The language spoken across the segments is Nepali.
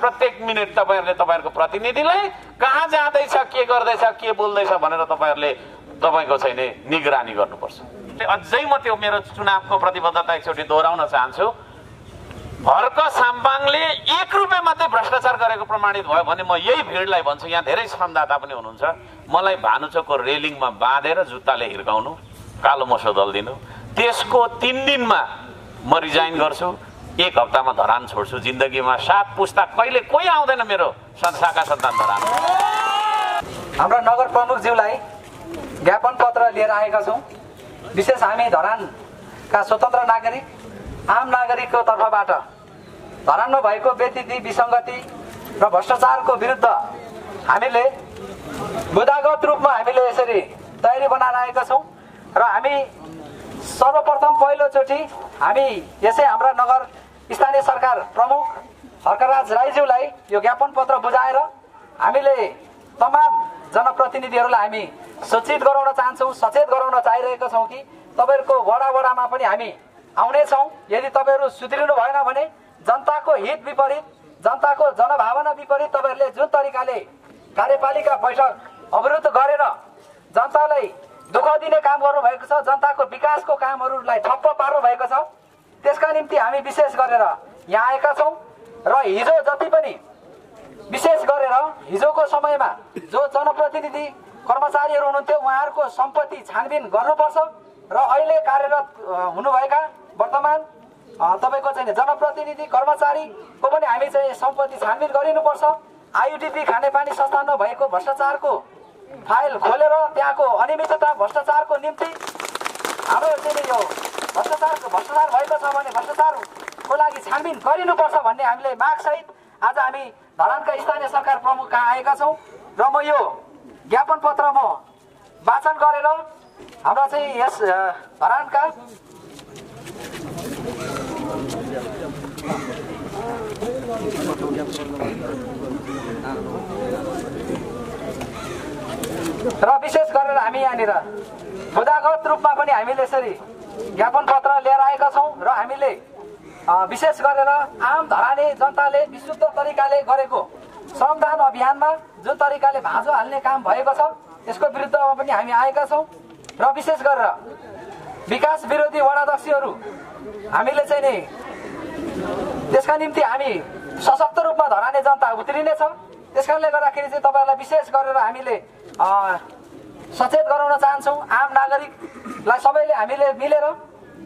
प्रत्येक मिनट तपाईँहरूले तपाईँहरूको प्रतिनिधिलाई कहाँ जाँदैछ के गर्दैछ के बोल्दैछ भनेर तपाईँहरूले तपाईँको चाहिँ नि निगरानी गर्नुपर्छ। अझै म त्यो मेरो चुनावको प्रतिबद्धता एकचोटि दोहोऱ्याउन चाहन्छु। भर्क साम्पाङले एक रुपियाँ मात्रै भ्रष्टाचार गरेको प्रमाणित भयो भने म यही भिडलाई भन्छु यहाँ धेरै श्रमदाता पनि हुनुहुन्छ। मलाई भानुचोकको रेलिङमा बाँधेर जुत्ताले हिर्काउनु कालो मसो दलिदिनु त्यसको तिन दिनमा म रिजाइन गर्छु। एक हप्तामा धरान छोड्छु? जिन्दगीमा सात पुस्ता कहिले कोही आउँदैन मेरो संस्थाका सन्तान धरान। हाम्रा नगर प्रमुखज्यूलाई ज्ञापन पत्र लिएर आएका छौँ। विशेष हामी धरानका स्वतन्त्र नागरिक आम नागरिकको तर्फबाट धरानमा भएको व्यतिथि विसङ्गति र भ्रष्टाचारको विरुद्ध हामीले बुदागत रूपमा हामीले यसरी तयारी बनाएर आएका छौँ र हामी सर्वप्रथम पहिलोचोटि हामी यसै हाम्रा नगर स्थानीय सरकार प्रमुख हर्कराज राईज्यूलाई यो ज्ञापन पत्र बुझाएर हामीले तमाम जनप्रतिनिधिहरूलाई हामी सूचित गराउन चाहन्छौँ सचेत गराउन चाहिरहेका छौँ कि तपाईँहरूको वडा वडामा पनि हामी आउनेछौँ। यदि तपाईँहरू सुध्रिनु भएन भने जनताको हित विपरीत जनताको जनभावना विपरीत तपाईँहरूले जुन तरिकाले कार्यपालिका बैठक अवरुद्ध गरेर जनतालाई दुःख दिने काम गर्नुभएको छ जनताको विकासको कामहरूलाई ठप्प पार्नु भएको छ त्यसका निम्ति हामी विशेष गरेर यहाँ आएका छौँ र हिजो जति पनि विशेष गरेर हिजोको समयमा जो जनप्रतिनिधि कर्मचारीहरू हुनुहुन्थ्यो उहाँहरूको सम्पत्ति छानबिन गर्नुपर्छ र अहिले कार्यरत हुनुभएका वर्तमान तपाईँको चाहिँ जनप्रतिनिधि कर्मचारीको पनि हामी चाहिँ सम्पत्ति छानबिन गरिनुपर्छ। आइयुडिपी खानेपानी संस्थानमा भएको भ्रष्टाचारको फाइल खोलेर त्यहाँको अनियमितता भ्रष्टाचारको निम्ति हाम्रो चाहिँ यो भ्रष्टाचार भ्रष्टाचार भएको छ भने भ्रष्टाचारको लागि छानबिन गरिनुपर्छ भन्ने हामीले मागसहित आज हामी धरानका स्थानीय सरकार प्रमुख कहाँ आएका छौँ। र म यो ज्ञापन पत्र म वाचन गरेर हाम्रा चाहिँ यस धरानका र विशेष गरेर हामी यहाँनिर मुदागत रूपमा पनि हामीले यसरी ज्ञापन पत्र लिएर आएका छौँ र हामीले विशेष गरेर आम धराने जनताले विशुद्ध तरिकाले गरेको श्रमदान अभियानमा जुन तरिकाले भाँजो हाल्ने काम भएको छ त्यसको विरुद्धमा पनि हामी आएका छौँ र विशेष गरेर विकास विरोधी वडाध्यक्षहरू हामीले चाहिँ नि त्यसका निम्ति हामी सशक्त रूपमा धराने जनता उत्रिनेछ। त्यस कारणले गर्दाखेरि चाहिँ तपाईँहरूलाई विशेष गरेर हामीले सचेत गराउन चाहन्छौँ। आम नागरिकलाई सबैले हामीले मिलेर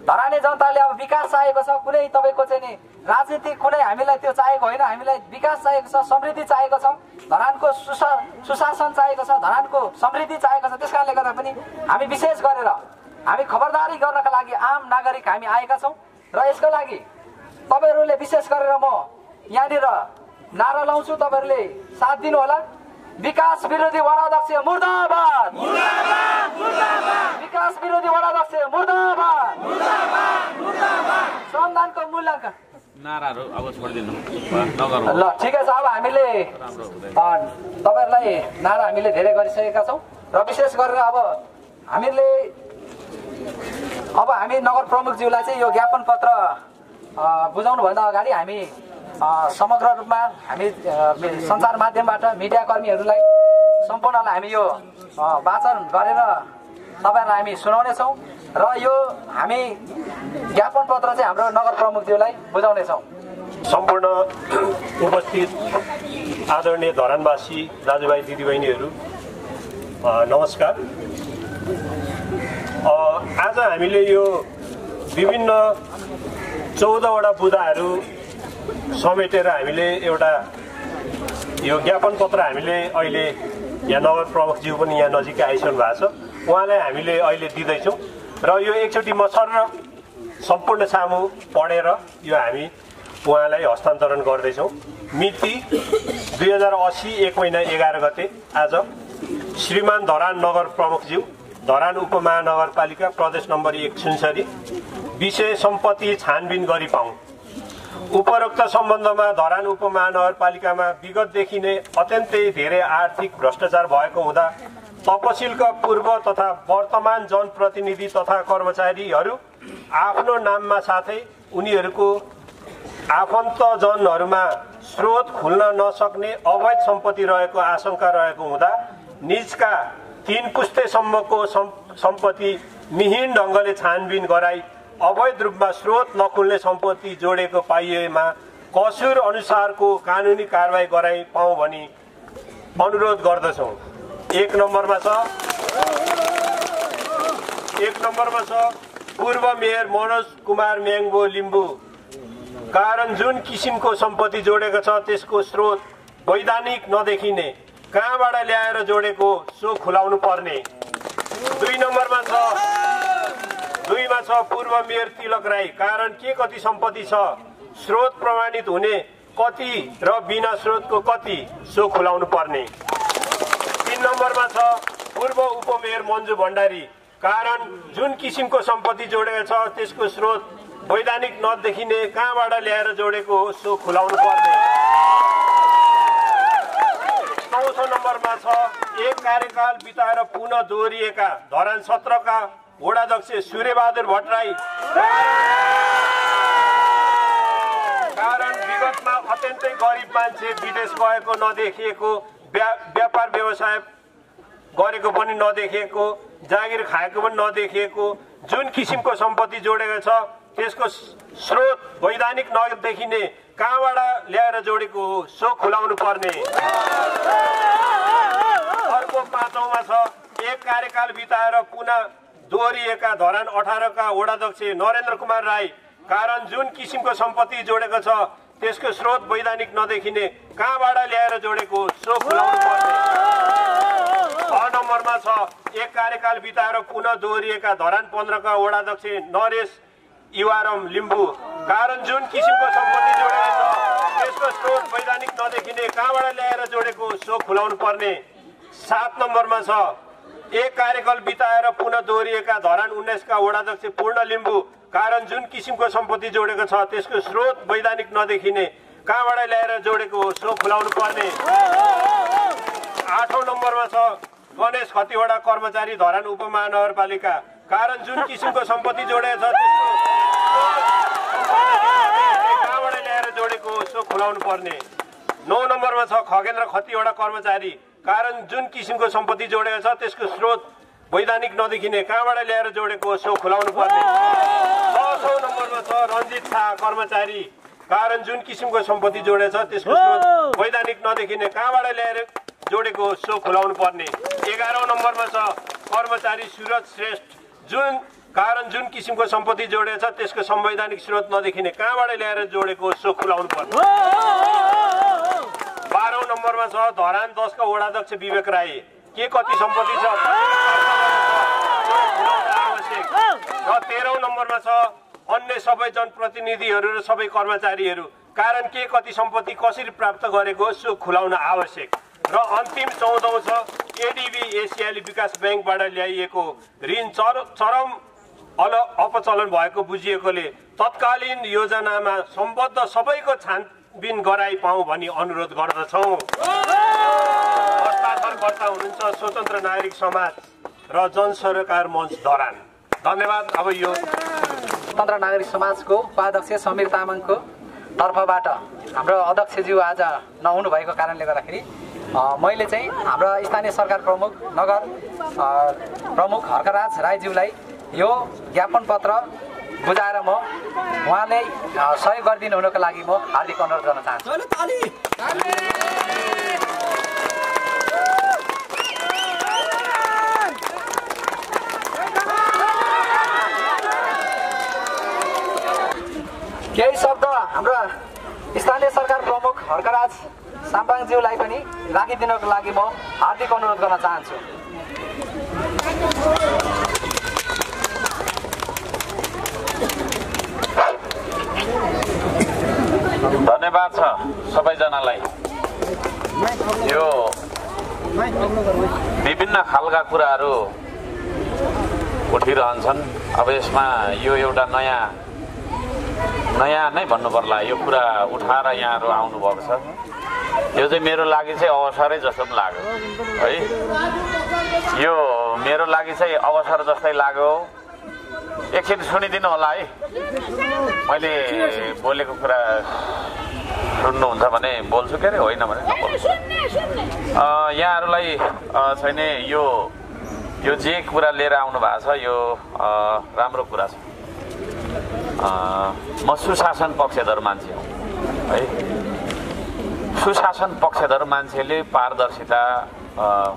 धराने जनताले अब विकास चाहेको छ। कुनै तपाईँको चाहिँ नि राजनीति कुनै हामीलाई त्यो चाहेको होइन। हामीलाई विकास चाहेको छ समृद्धि चाहेको छ। धरानको सुशा सुशासन चाहेको छ धरानको समृद्धि चाहेको छ। त्यस कारणले गर्दा पनि हामी विशेष गरेर हामी खबरदारी गर्नका लागि आम नागरिक हामी आएका छौँ। र यसको लागि तपाईँहरूले विशेष गरेर म यहाँनिर नारा लाउँछु। तपाईँहरूले साथ दिनु होला विकास विरोधी वडाध्यक्ष मुर्दाबाद। विकास विरोधी वडाध्यक्ष मुर्दाबाद। श्रमदानको मूल्याङ्कन नाराहरू अब छोडिदिनु। नगर। ल ठिकै छ अब हामीले तपाईँहरूलाई नारा हामीले धेरै गरिसकेका छौँ। र विशेष गरेर अब हामीले अब हामी नगर प्रमुखज्यूलाई चाहिँ यो ज्ञापन पत्र अ, बुझाउनुभन्दा अगाडि हामी समग्र रूपमा हामी सञ्चार माध्यमबाट मिडियाकर्मीहरूलाई सम्पूर्णलाई हामी यो वाचन गरेर तपाईँहरूलाई हामी सुनाउनेछौँ र यो हामी ज्ञापन पत्र चाहिँ हाम्रो नगर प्रमुखज्यूलाई बुझाउनेछौँ। सम्पूर्ण उपस्थित आदरणीय धरानवासी दाजुभाइ दिदीबहिनीहरू नमस्कार। आज हामीले यो विभिन्न चौधवटा बुदाहरू समेटेर हामीले एउटा यो ज्ञापन पत्र हामीले अहिले यहाँ नगर प्रमुखज्यू पनि यहाँ नजिकै आइसक्नु भएको छ। उहाँलाई हामीले अहिले दिँदैछौँ। र यो एकचोटि म सर सम्पूर्ण सामु पढेर यो हामी उहाँलाई हस्तान्तरण गर्दैछौँ। मिति दुई हजार असी एक महिना एघार गते आज श्रीमान धरान नगर प्रमुखज्यू धरान उपमहानगरपालिका प्रदेश नम्बर एक सुनसरी विषय सम्पत्ति छानबिन गरी पाउँ उपरोक्त सम्बन्धमा धरान उपमहानगरपालिकामा विगतदेखि नै अत्यन्तै धेरै आर्थिक भ्रष्टाचार भएको हुँदा तपसिलका पूर्व तथा वर्तमान जनप्रतिनिधि तथा कर्मचारीहरू आफ्नो नाममा साथै उनीहरूको आफन्तजनहरूमा स्रोत खुल्न नसक्ने अवैध सम्पत्ति रहेको आशंका रहेको हुँदा निजका तीन पुस्तेसम्मको सम्- सम्पत्ति मिहिन ढङ्गले छानबिन गराई अवैध रूपमा स्रोत नखुल्ने सम्पत्ति जोडेको पाइएमा कसुर अनुसारको कानुनी कारवाही गराइ पाउँ भनी अनुरोध गर्दछौँ। एक नम्बरमा छ। एक नम्बरमा छ। पूर्व मेयर मनोज कुमार म्याङ्बो लिम्बू। कारण जुन किसिमको सम्पत्ति जोडेको छ त्यसको स्रोत वैधानिक नदेखिने कहाँबाट ल्याएर जोडेको सो खुलाउनु पर्ने। दुई नम्बरमा छ। दुईमा छ पूर्व मेयर तिलक राई। कारण के कति सम्पत्ति छ? स्रोत प्रमाणित हुने कति र बिना स्रोतको कति सो खुलाउनु पर्ने? तिन नम्बरमा छ पूर्व उपमेयर मन्जु भण्डारी। कारण जुन किसिमको सम्पत्ति जोडेको छ त्यसको स्रोत वैधानिक नदेखिने कहाँबाट ल्याएर जोडेको हो सो खुलाउनु पर्ने? चौथो नम्बरमा छ एक कार्यकाल बिताएर पुनः दोहोरिएका धरान सत्रका वडाध्यक्ष सूर्यबहादुर भट्टराई। कारण विगतमा अत्यन्तै गरिब मान्छे विदेश गएको नदेखिएको व्या- व्यापार व्यवसाय गरेको पनि नदेखिएको जागिर खाएको पनि नदेखिएको जुन किसिमको सम्पत्ति जोडेको छ त्यसको स्रोत वैधानिक नदेखिने कहाँबाट ल्याएर जोडेको हो सो खुलाउनु पर्ने। अर्को पाँचौँमा छ एक कार्यकाल बिताएर पुनः दोहोरिएका धरान अठारका वडाध्यक्ष नरेन्द्र कुमार राई कारण जुन किसिमको सम्पत्ति जोडेको छ त्यसको स्रोत वैधानिक नदेखिने कहाँबाट ल्याएर जोडेको सो खुलाउनु पर्ने? नम्बरमा छ एक कार्यकाल बिताएर पुनः दोहोरिएका धरान पन्ध्रका वडाध्यक्ष नरेश युवारम लिम्बू कारण जुन किसिमको सम्पत्ति जोडेको छ त्यसको स्रोत वैधानिक नदेखिने कहाँबाट ल्याएर जोडेको सो खुलाउनु पर्ने? सात नम्बरमा छ एक कार्यकाल बिताएर पुनः दोहोरिएका धरान उन्नाइसका वडाध्यक्ष पूर्ण लिम्बू कारण जुन किसिमको सम्पत्ति जोडेको छ त्यसको स्रोत वैधानिक नदेखिने कहाँबाट ल्याएर जोडेको हो सो खुलाउनु पर्ने। आठौँ नम्बरमा छ गणेश खतिवडा कर्मचारी धरान उपमहानगरपालिका कारण जुन किसिमको सम्पत्ति जोडेको छ कहाँबाट ल्याएर जोडेको हो सो खुलाउनु पर्ने। नौ नम्बरमा छ खगेन्द्र खतिवडा कर्मचारी कारण जुन किसिमको सम्पत्ति जोडेको छ त्यसको स्रोत वैधानिक नदेखिने कहाँबाट ल्याएर जोडेको सो खुलाउनु पर्ने दसौँ नम्बरमा छ रञ्जित शाह कर्मचारी। कारण जुन किसिमको सम्पत्ति जोडेको छ त्यसको स्रोत वैधानिक नदेखिने कहाँबाट ल्याएर जोडेको सो खुलाउनु पर्ने। एघारौँ नम्बरमा छ कर्मचारी सुरज श्रेष्ठ। जुन कारण जुन किसिमको सम्पत्ति जोडेको छ त्यसको संवैधानिक स्रोत नदेखिने कहाँबाट ल्याएर जोडेको सो खुलाउनु पर्ने बाह्रौँ नम्बरमा छ धरान दसका वडाध्यक्ष विवेक राई। के कति सम्पत्ति छ? र तेह्रौँ नम्बरमा छ अन्य सबै जनप्रतिनिधिहरू र सबै कर्मचारीहरू। कारण के कति सम्पत्ति कसरी प्राप्त गरेको सो खुलाउन आवश्यक। र अन्तिम चौधौँ छ एडिबी एसियाली विकास ब्याङ्कबाट ल्याइएको ऋण चर चरम अल अपचलन भएको बुझिएकोले तत्कालीन योजनामा सम्बद्ध सबैको छानबिन गराइ पाऊँ भनी अनुरोध गर्दछौँ। हस्ताक्षरकर्ता हुनुहुन्छ स्वतन्त्र नागरिक समाज र जनसरोकार मञ्च धरान धन्यवाद अब यो स्वतन्त्र नागरिक समाजको उपाध्यक्ष समीर तामाङको तर्फबाट हाम्रो अध्यक्षज्यू आज नहुनु भएको कारणले गर्दाखेरि मैले चाहिँ हाम्रो स्थानीय सरकार प्रमुख नगर प्रमुख हर्कराज राईज्यूलाई यो ज्ञापन पत्र बुझाएर म उहाँले सहयोग गरिदिनु हुनुको लागि म हार्दिक अनुरोध गर्न चाहन्छु। केही शब्द हाम्रो स्थानीय सरकार प्रमुख हर्कराज साम्पाङज्यूलाई पनि राखिदिनको लागि म हार्दिक अनुरोध गर्न चाहन्छु। धन्यवाद छ सबैजनालाई। यो विभिन्न खालका कुराहरू उठिरहन्छन्। अब यसमा यो एउटा नयाँ नयाँ नै भन्नु पर्ला यो कुरा उठाएर यहाँहरू आउनुभएको छ। यो चाहिँ मेरो लागि चाहिँ अवसरै जस्तो पनि लाग्यो। है? यो मेरो लागि चाहिँ अवसर जस्तै लाग्यो। एकछिन सुनिदिनु होला है। मैले बोलेको कुरा सुन्नुहुन्छ भने बोल्छु के अरे होइन भने यहाँहरूलाई छैन यो यो जे कुरा लिएर आउनु भएको छ यो राम्रो कुरा छ। म सुशासन पक्षधर मान्छे हो है। सुशासन पक्षधर मान्छेले पारदर्शिता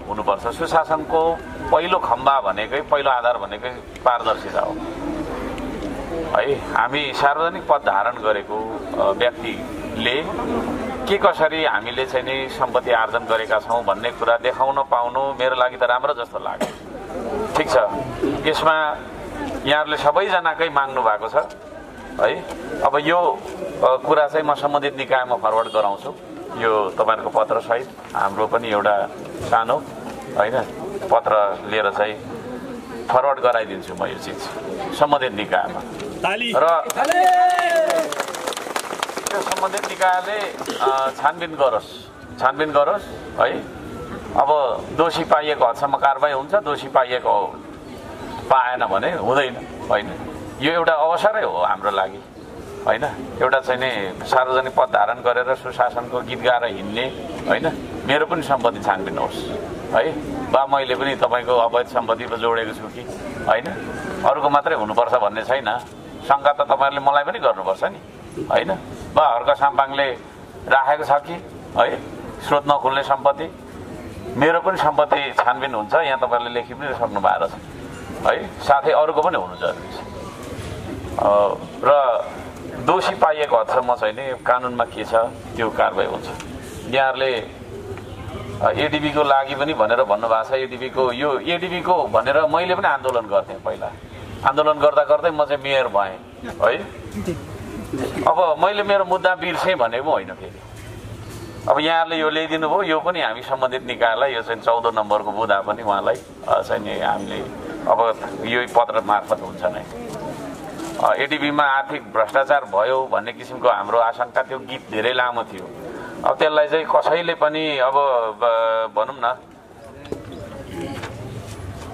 हुनुपर्छ। सुशासनको पहिलो खम्बा भनेकै पहिलो आधार भनेकै पारदर्शिता हो। है। हामी सार्वजनिक पद धारण गरेको व्यक्तिले के कसरी हामीले चाहिँ नि सम्पत्ति आर्जन गरेका छौँ भन्ने कुरा देखाउन पाउनु मेरो लागि त राम्रो जस्तो लाग्यो। ठिक छ। यसमा यहाँहरूले सबैजनाकै माग्नु भएको छ है। अब यो कुरा चाहिँ म सम्बन्धित निकायमा फरवर्ड गराउँछु। यो तपाईँहरूको पत्रसहित हाम्रो पनि एउटा सानो होइन पत्र लिएर चाहिँ फरवर्ड गराइदिन्छु म यो चिज। सम्बन्धित निकायमा। ताली। र त्यो सम्बन्धित निकायले छानबिन गरोस्। छानबिन गरोस् है? अब दोषी पाइएको हदसम्म कारवाही हुन्छ दोषी पाइएको पाएन भने हुँदैन होइन? यो एउटा अवसरै हो हाम्रो लागि होइन? एउटा चाहिँ नि सार्वजनिक पद धारण गरेर सुशासनको गीत गाएर हिँड्ने होइन? मेरो पनि सम्पत्ति छानबिन होस् है? बा मैले पनि तपाईँको अवैध सम्पत्ति पो जोडेको छु कि? होइन? अरूको मात्रै हुनुपर्छ भन्ने छैन। शङ्का त तपाईँहरूले मलाई पनि गर्नुपर्छ नि। होइन? बा हर्क साम्पाङले राखेको छ कि? है? स्रोत नखुल्ने सम्पत्ति। मेरो पनि सम्पत्ति छानबिन हुन्छ। यहाँ तपाईँहरूले लेखि पनि सक्नु भएको छ। है? साथै अरूको पनि हुनु जरुरी छ। र दोषी पाइएको हदसम्म चाहिँ नि कानुनमा के छ? त्यो कारवाही हुन्छ। यहाँहरूले एडिबीको लागि पनि भनेर भन्नुभएको छ एडिबीको यो एडिबीको भनेर मैले पनि आन्दोलन गर्थेँ पहिला। आन्दोलन गर्दा गर्दै म चाहिँ मेयर भएँ है? अब मैले मेरो मुद्दा बिर्सेँ भनेको होइन फेरि। अब यहाँहरूले यो ल्याइदिनु भयो यो पनि हामी सम्बन्धित निकायलाई यो चाहिँ चौध नम्बरको बुधा पनि उहाँलाई चाहिँ नि हामीले अब यो पत्र मार्फत हुन्छ नै। एडिबीमा आर्थिक भ्रष्टाचार भयो भन्ने किसिमको हाम्रो आशंका त्यो गीत धेरै लामो थियो। अब त्यसलाई चाहिँ कसैले पनि अब भनौँ न।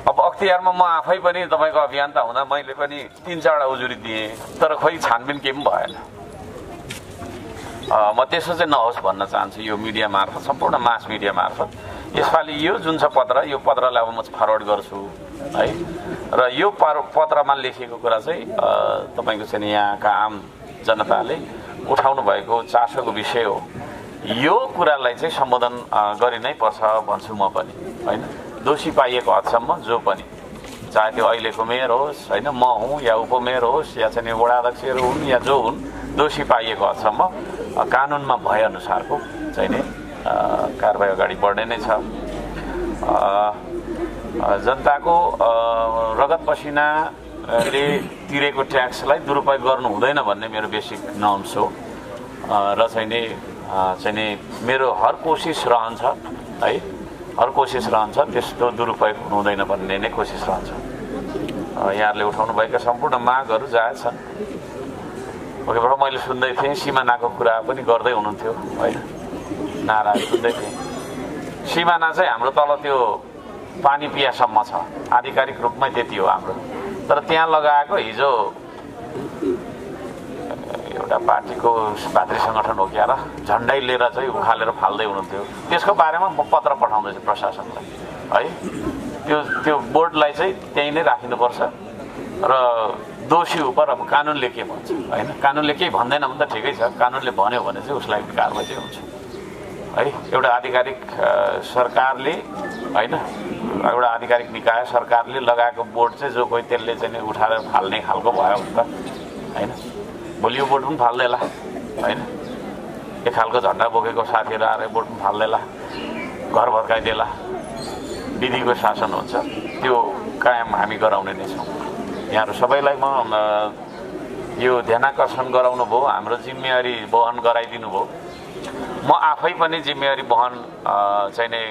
अब अख्तियारमा म आफै पनि तपाईँको अभियन्ता हुँदा मैले पनि तिन चारवटा उजुरी दिएँ तर खोइ छानबिन केही पनि भएन। म त्यसो चाहिँ नहोस् भन्न चाहन्छु यो मिडिया मार्फत सम्पूर्ण मास मिडिया मार्फत। यसपालि यो जुन छ पत्र यो पत्रलाई अब म फरवर्ड गर्छु है। र यो पत्रमा लेखिएको कुरा चाहिँ तपाईँको चाहिँ यहाँका आम जनताले उठाउनु भएको चासोको विषय हो। यो कुरालाई चाहिँ सम्बोधन गरि नै पर्छ भन्छु म पनि होइन? दोषी पाइएको हदसम्म जो पनि चाहे त्यो अहिलेको मेयर होस् होइन? म हुँ या उपमेयर होस् या चाहिँ वडा अध्यक्षहरू हुन् या जो हुन् दोषी पाइएको हदसम्म कानुनमा भएअनुसारको चाहिँ नि कारवाही अगाडि बढ्ने नै छ। जनताको रगत पसिनाले तिरेको ट्याक्सलाई दुरुपयोग गर्नु हुँदैन भन्ने मेरो बेसिक नर्म्स हो। र चाहिँ नि चाहिँ नि मेरो हर कोसिस रहन्छ है? हर कोसिस रहन्छ त्यस्तो दुरुपयोग हुनु हुँदैन भन्ने नै कोसिस रहन्छ। यहाँहरूले उठाउनु भएका सम्पूर्ण मागहरू जायज छन्। अघिबाट मैले सुन्दै थिएँ सिमानाको कुरा पनि गर्दै हुनुहुन्थ्यो होइन? नाराहरू सुन्दै थिएँ। सिमाना चाहिँ हाम्रो तल त्यो पानी पियासम्म छ। आधिकारिक रूपमै त्यति हो हाम्रो। तर त्यहाँ लगाएको हिजो एउटा पार्टीको भातृ सङ्गठन हो झन्डै लिएर चाहिँ उखालेर फाल्दै हुनुहुन्थ्यो। त्यसको बारेमा म पत्र पठाउँदैछु प्रशासनलाई है? त्यो त्यो बोर्डलाई चाहिँ त्यहीँ नै राखिनुपर्छ र दोषी उप अब कानुनले के भन्छ होइन? कानुनले केही भन्दैन भने त ठिकै छ। कानुनले भन्यो भने चाहिँ उसलाई कारवाही चाहिँ हुन्छ है? एउटा आधिकारिक सरकारले होइन? एउटा आधिकारिक निकाय सरकारले लगाएको बोर्ड चाहिँ जो कोही त्यसले चाहिँ उठाएर फाल्ने खालको भयो भने त होइन? भोलि यो बोर्ड पनि फाल्दैला होइन? एक खालको झन्डा बोकेको साथीहरू आएर बोर्ड पनि फाल्दैला घर भत्काइदिएला विधिको शासन हुन्छ त्यो कायम हामी गराउने नै छौँ। यहाँहरू सबैलाई म यो ध्यानाकर्षण गराउनु भयो हाम्रो जिम्मेवारी वहन गराइदिनु भयो। म आफै पनि जिम्मेवारी वहन अ, चाहिँ नै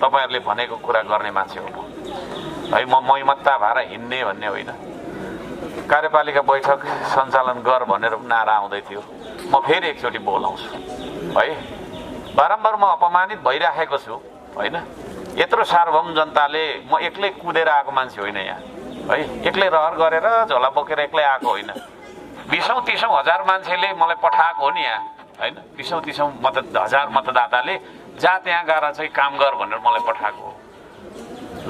तपाईँहरूले भनेको कुरा गर्ने मान्छे हो म। है म मैमत्ता भएर हिँड्ने भन्ने होइन। कार्यपालिका बैठक सञ्चालन गर भनेर नारा आउँदै थियो। म फेरि एकचोटि बोलाउँछु। है? बारम्बार म अपमानित भइराखेको छु होइन? यत्रो सार्वभौम जनताले म एक्लै कुदेर आएको मान्छे होइन यहाँ। है? एक्लै रहर गरेर झोला बोकेर एक्लै आएको होइन। बिसौँ तिसौँ हजार मान्छेले मलाई पठाएको हो नि यहाँ होइन? तिसौँ तिसौँ मत हजार मतदाताले जा त्यहाँ गएर चाहिँ काम गर भनेर मलाई पठाएको हो।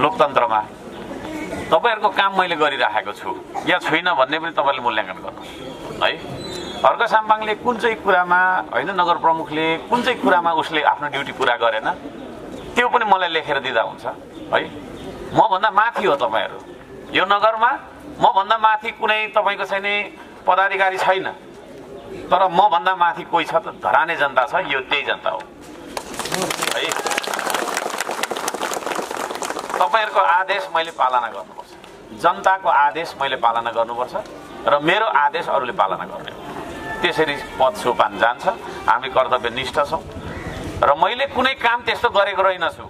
लोकतन्त्रमा तपाईँहरूको काम मैले गरिराखेको छु। या छुइनँ भन्ने पनि तपाईँले मूल्याङ्कन गर्नुहोस्। है? हर्क साम्पाङले कुन चाहिँ कुरामा होइन नगर प्रमुखले कुन चाहिँ कुरामा उसले आफ्नो ड्युटी पुरा गरेन त्यो पनि मलाई लेखेर दिँदा हुन्छ। है? मभन्दा माथि हो तपाईँहरू। यो नगरमा मभन्दा माथि कुनै तपाईँको चाहिँ नि पदाधिकारी छैन। तर मभन्दा माथि कोही छ त? धराने जनता छ यो त्यही जनता हो। है? तपाईँहरूको आदेश मैले पालना गर्नुपर्छ। जनताको आदेश मैले पालना गर्नुपर्छ र मेरो आदेश अरूले पालना गर्ने त्यसरी पद सोपान जान्छ। हामी कर्तव्यनिष्ठ छौँ। र मैले कुनै काम त्यस्तो गरेको रहेनछु।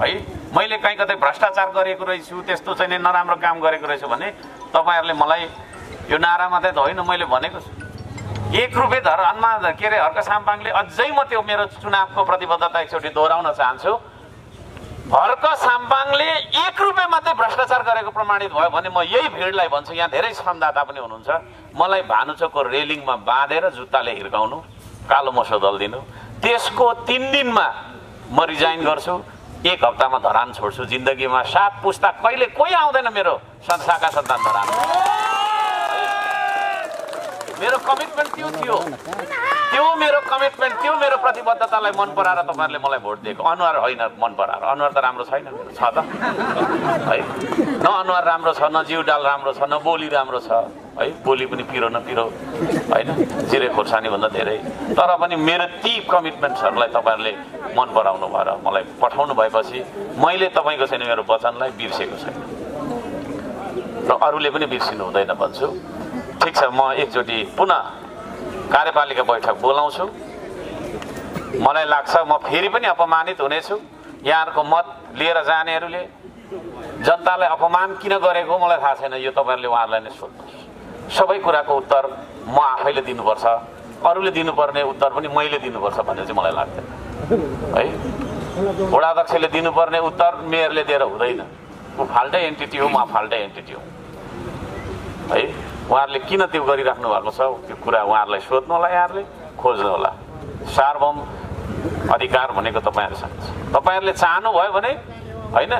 है मैले कहीँ कतै भ्रष्टाचार गरेको रहेछु त्यस्तो चाहिँ नराम्रो काम गरेको रहेछु भने तपाईँहरूले मलाई यो नारा मात्रै त होइन मैले भनेको छु। एक रुपियाँ धरानमा के अरे हर्क साम्पाङले अझै म त्यो मेरो चुनावको प्रतिबद्धता एकचोटि दोहोऱ्याउन चाहन्छु। हर्क साम्पाङले एक रुपियाँ मात्रै भ्रष्टाचार गरेको प्रमाणित भयो भने म यही भिडलाई भन्छु यहाँ धेरै श्रमदाता पनि हुनुहुन्छ। मलाई भानुचोकको रेलिङमा बाँधेर जुत्ताले हिर्काउनु कालो मसो दलिदिनु। त्यसको तिन दिनमा म रिजाइन गर्छु एक हप्तामा धरान छोड्छु। जिन्दगीमा सात पुस्ता कहिले कोही आउँदैन मेरो संस्थाका सन्तान धरान। मेरो कमिटमेन्ट त्यो थियो। त्यो मेरो कमिटमेन्ट त्यो मेरो प्रतिबद्धतालाई मन पराएर तपाईँहरूले मलाई भोट दिएको। अनुहार होइन मन पराएर। अनुहार त राम्रो छैन। छ त। है। न अनुहार राम्रो छ न जिउडाल राम्रो छ न बोली राम्रो छ। है बोली पनि पिरो न पिरो। होइन? जिरे खोर्सानीभन्दा धेरै। तर पनि मेरो ती कमिटमेन्ट्सहरूलाई तपाईँहरूले मन पराउनु भएर मलाई पठाउनु भएपछि मैले तपाईँको छैन मेरो वचनलाई बिर्सेको छैन। र अरूले पनि बिर्सिनु हुँदैन भन्छु। ठिक छ म एकचोटि पुनः कार्यपालिका बैठक बोलाउँछु। मलाई लाग्छ म फेरि पनि अपमानित हुनेछु। यहाँहरूको मत लिएर जानेहरूले जनतालाई अपमान किन गरेको मलाई थाहा छैन। यो तपाईँहरूले उहाँहरूलाई नै सोध्नुहोस्। सबै कुराको उत्तर म आफैले दिनुपर्छ। अरूले दिनुपर्ने उत्तर पनि मैले दिनुपर्छ भन्ने चाहिँ मलाई लाग्दैन। है? वडाध्यक्षले दिनुपर्ने उत्तर मेयरले दिएर हुँदैन। ऊ फाल्टै एन्टिटी हो म फाल्टै एन्टिटी हो। है? उहाँहरूले किन त्यो गरिराख्नु भएको छ? त्यो कुरा उहाँहरूलाई सोध्नु होला यहाँहरूले खोज्नु होला। सार्वभौम अधिकार भनेको तपाईँहरूसँग छ। तपाईँहरूले चाहनुभयो भने होइन?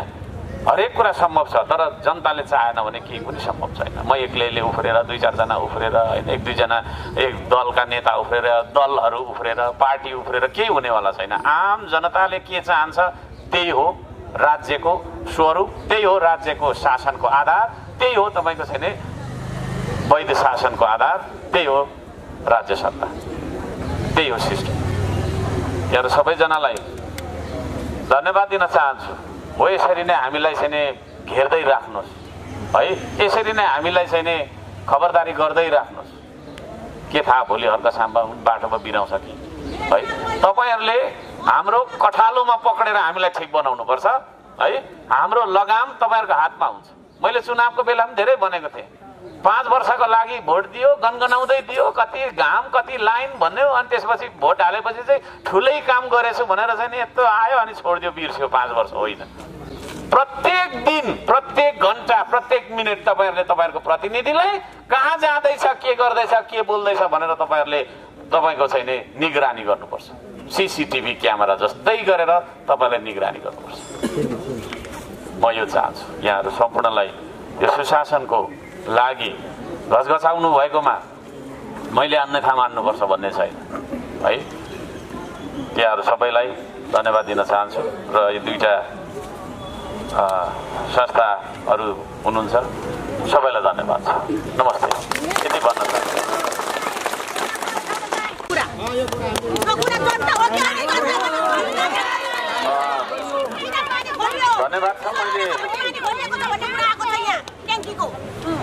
हरेक कुरा सम्भव छ तर जनताले चाहेन भने केही पनि सम्भव छैन। म एक्लैले उफ्रेर दुई चारजना उफ्रेर होइन? एक दुईजना एक दलका नेता उफ्रेर दलहरू उफ्रेर पार्टी उफ्रेर केही हुनेवाला छैन। आम जनताले के चाहन्छ त्यही हो राज्यको स्वरूप त्यही हो राज्यको शासनको आधार त्यही हो तपाईँको छैन वैध शासनको आधार त्यही हो राज्य सत्ता त्यही हो सिस्टम। यहाँ सबैजनालाई धन्यवाद दिन चाहन्छु। हो यसरी नै हामीलाई चाहिँ नि घेर्दै राख्नुहोस्। है यसरी नै हामीलाई चाहिँ नि खबरदारी गर्दै राख्नुहोस्। के थाहा भोलि हर्का साम्बा बाटोमा बिराउँछ कि? है तपाईँहरूले हाम्रो कठालोमा पक्रेर हामीलाई ठिक बनाउनुपर्छ। है हाम्रो लगाम तपाईँहरूको हातमा हुन्छ। मैले चुनावको बेला पनि धेरै भनेको थिएँ। पाँच वर्षको लागि भोट दियो गनगनाउँदै दियो कति घाम कति लाइन भन्यो अनि त्यसपछि भोट हालेपछि चाहिँ ठुलै काम गरेछु भनेर चाहिँ नि यत्रो आयो अनि छोडिदियो बिर्स्यो पाँच वर्ष होइन। प्रत्येक दिन प्रत्येक घन्टा प्रत्येक मिनट तपाईँहरूले तपाईँहरूको प्रतिनिधिलाई कहाँ जाँदैछ के गर्दैछ के बोल्दैछ भनेर तपाईँहरूले तपाईँको चाहिँ निगरानी गर्नुपर्छ। सिसिटिभी क्यामेरा जस्तै गरेर तपाईँलाई निगरानी गर्नुपर्छ। म यो चाहन्छु। यहाँहरू सम्पूर्णलाई यो सुशासनको लागि। घचघचाउनु भएकोमा मैले अन्यथा मान्नुपर्छ भन्ने छैन है? त्यहाँहरू सबैलाई धन्यवाद दिन चाहन्छु र यो दुईवटा संस्थाहरू हुनुहुन्छ सबैलाई धन्यवाद छ। नमस्ते। यति भन्न चाहन्छु। धन्यवाद छ मैले।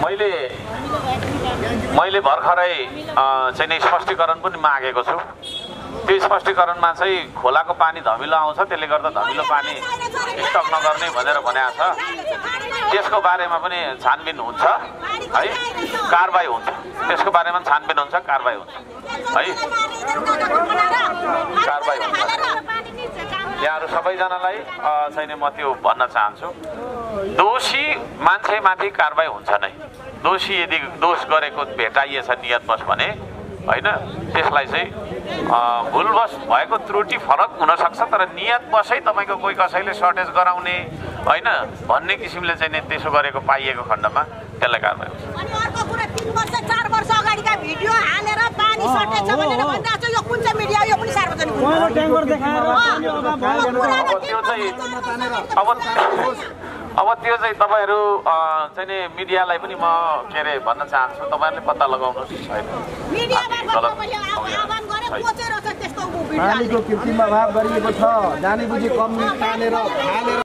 मैले मैले भर्खरै चाहिँ नि स्पष्टीकरण पनि मागेको छु। त्यो स्पष्टीकरणमा चाहिँ खोलाको पानी धमिलो आउँछ त्यसले गर्दा धमिलो पानी स्टक नगर्ने भनेर भनेको छ। त्यसको बारेमा पनि छानबिन हुन्छ है? कारवाही हुन्छ। त्यसको बारेमा पनि छानबिन हुन्छ कारवाही हुन्छ है? कारवाही हुन्छ। यहाँहरू सबैजनालाई चाहिँ म त्यो भन्न चाहन्छु। दोषी मान्छेमाथि कारवाही हुन्छ नै। दोषी यदि दोष गरेको भेटाइएछ नियतवश भने होइन त्यसलाई चाहिँ भुलवश भएको त्रुटि फरक हुनसक्छ तर नियतवशै तपाईँको कोही कसैले सर्टेज गराउने होइन भन्ने किसिमले चाहिँ त्यसो गरेको पाइएको खण्डमा त्यसलाई कारवाही हुन्छ। पानी सटेज छ भनेर भनिरहेको छ यो कुन चाहिँ मिडिया? यो पनि सार्वजनिक अब त्यो चाहिँ तिन अब अब त्यो चाहिँ तपाईँहरू अ, चाहिँ नि मिडियालाई पनि म के अरे भन्न चाहन्छु। तपाईँहरूले पत्ता लगाउनुहोस्। होइन। छैन। पानीको कृत्रिम अभाव गरिएको छ। जानी बुझी कम तानेर हालेर